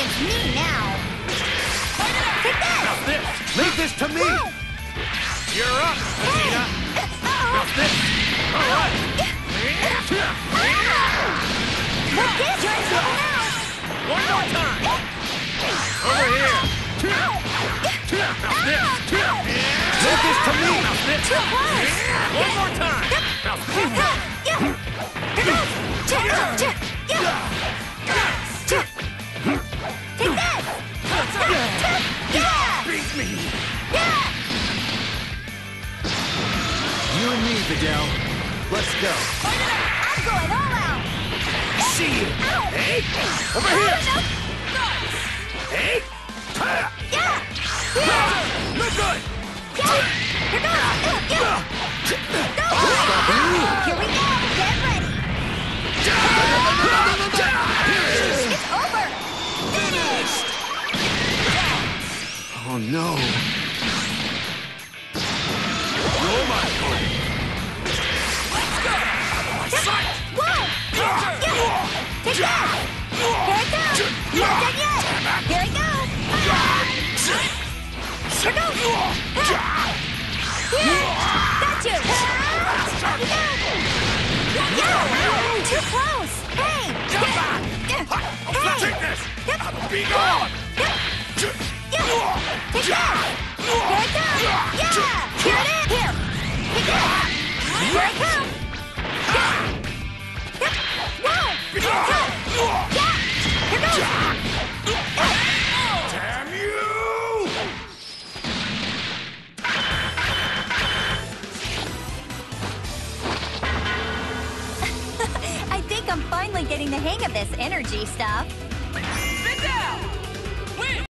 against me now. Take this! Now this! Leave this to me! Whoa. You're up, Vegeta! Uh-oh. This! All right! Look this! You're out! One more time! Over here! Now this! Leave this to me! Now this! One more time! Now this! Take this! Yeah! Beat me! Yeah! You and me, Videl. Let's go. I'm going all out! See you! Ow! Hey! Over here! Oh no. You're my opponent! Whoa! Take that! Here it comes! Not done yet! Here it goes! Here goes! Here! Got you! Yeah! Too close! Hey! Hey! Take this! Be gone! Yeah! Here it comes! Yeah! Here it is! Here! Take that! Here it comes! Here goes! Damn you! I think I'm finally getting the hang of this energy stuff.